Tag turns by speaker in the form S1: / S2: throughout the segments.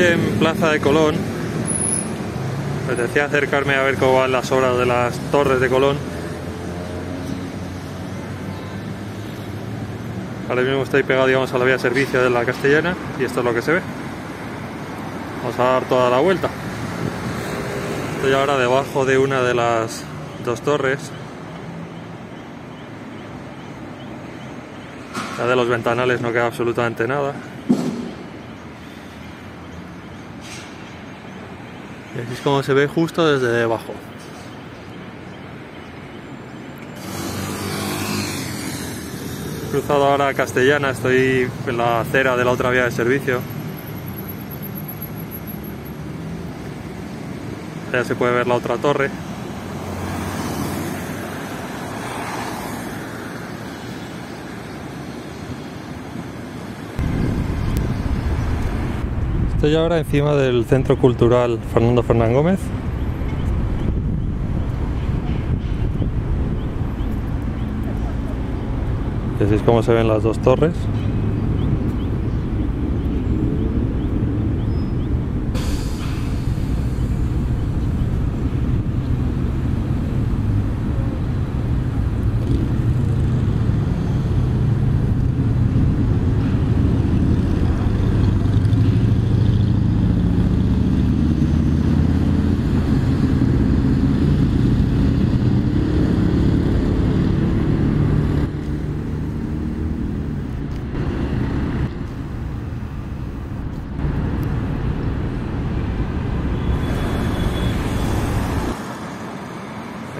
S1: Estoy en Plaza de Colón. Me decía acercarme a ver cómo van las obras de las torres de Colón. Ahora mismo estoy pegado digamos, a la vía de servicio de la castellana y esto es lo que se ve. Vamos a dar toda la vuelta. Estoy ahora debajo de una de las dos torres. Ya de los ventanales no queda absolutamente nada. Es como se ve justo desde debajo. Cruzado ahora a Castellana, estoy en la acera de la otra vía de servicio. Ya se puede ver la otra torre. Estoy ahora encima del Centro Cultural Fernando Fernán Gómez. Así es como se ven las dos torres.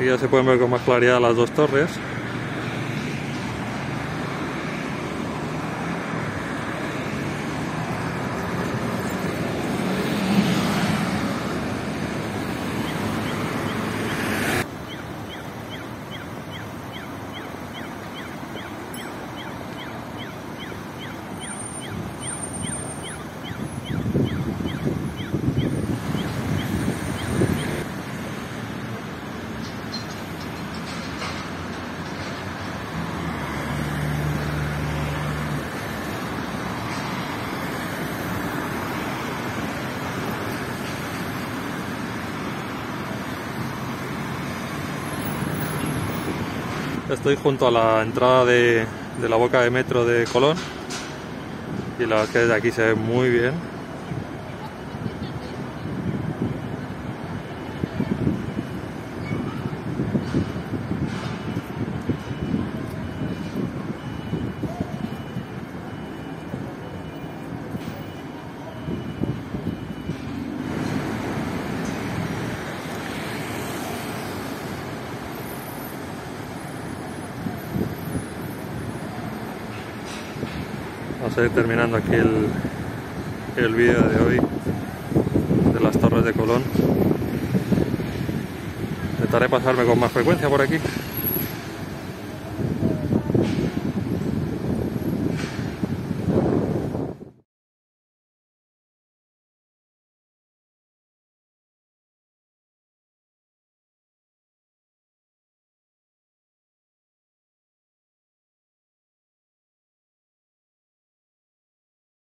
S1: Aquí ya se pueden ver con más claridad las dos torres. Estoy junto a la entrada de, la boca de metro de Colón y la verdad es que desde aquí se ve muy bien. Vamos a terminando aquí el, el vídeo de hoy de las torres de Colón. Intentaré pasarme con más frecuencia por aquí.